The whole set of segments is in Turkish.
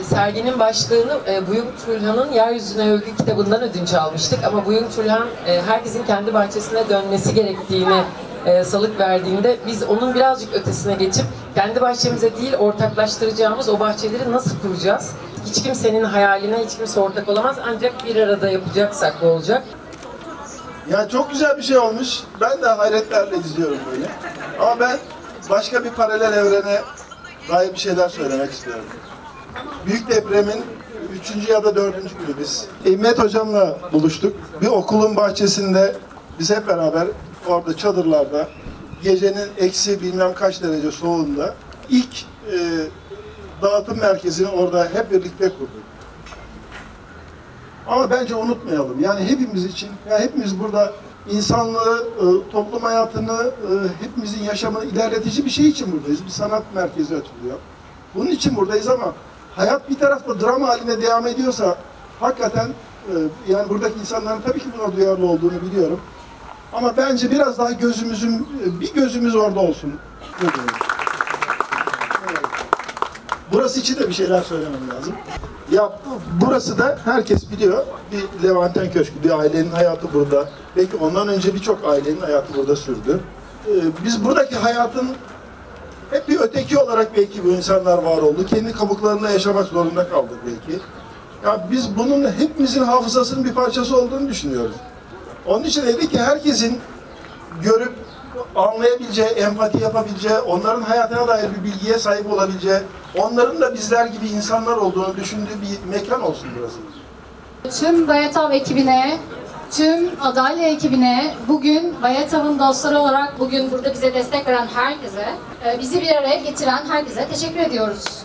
E, Serginin başlığını e, Buyung Turhan'ın Yeryüzüne Övgü kitabından ödünç almıştık ama Buyung Turhan e, herkesin kendi bahçesine dönmesi gerektiğini e, salık verdiğinde biz onun birazcık ötesine geçip kendi bahçemize değil ortaklaştıracağımız o bahçeleri nasıl kuracağız? Hiç kimsenin hayaline hiç kimse ortak olamaz ancak bir arada yapacaksak bu olacak. Ya çok güzel bir şey olmuş. Ben de hayretlerle izliyorum böyle. Ama ben başka bir paralel evrene dair bir şeyler söylemek istiyorum. Büyük depremin üçüncü ya da dördüncü günü biz. İmmet hocamla buluştuk. Bir okulun bahçesinde biz hep beraber orada çadırlarda gecenin eksi bilmem kaç derece soğuğunda ilk e, dağıtım merkezini orada hep birlikte kurduk. Ama bence unutmayalım. Yani hepimiz için, ya hepimiz burada insanlığı, e, toplum hayatını, e, hepimizin yaşamını ilerletici bir şey için buradayız. Bir sanat merkezi açılıyor. Bunun için buradayız ama hayat bir tarafta dram haline devam ediyorsa hakikaten e, yani buradaki insanların tabii ki buna duyarlı olduğunu biliyorum. Ama bence biraz daha gözümüzün, bir gözümüz orada olsun. Ne? Burası için de bir şeyler söylemem lazım. Ya bu- burası da herkes biliyor. Bir Levanten Köşkü, bir ailenin hayatı burada. Belki ondan önce birçok ailenin hayatı burada sürdü. Ee, biz buradaki hayatın hep bir öteki olarak belki bu insanlar var oldu. Kendi kabuklarında yaşamak zorunda kaldık belki. Ya biz bunun hepimizin hafızasının bir parçası olduğunu düşünüyoruz. Onun için dedik ki herkesin görüp anlayabileceği, empati yapabileceği, onların hayatına dair bir bilgiye sahip olabileceği, onların da bizler gibi insanlar olduğunu düşündüğü bir mekan olsun burası. Tüm Bayatav ekibine, tüm Adalya ekibine, bugün Bayatav'ın dostları olarak bugün burada bize destek veren herkese, e, bizi bir araya getiren herkese teşekkür ediyoruz.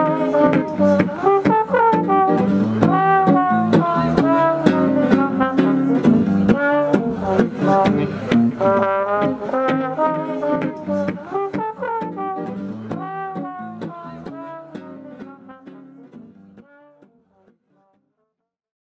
Oh, oh, oh, oh.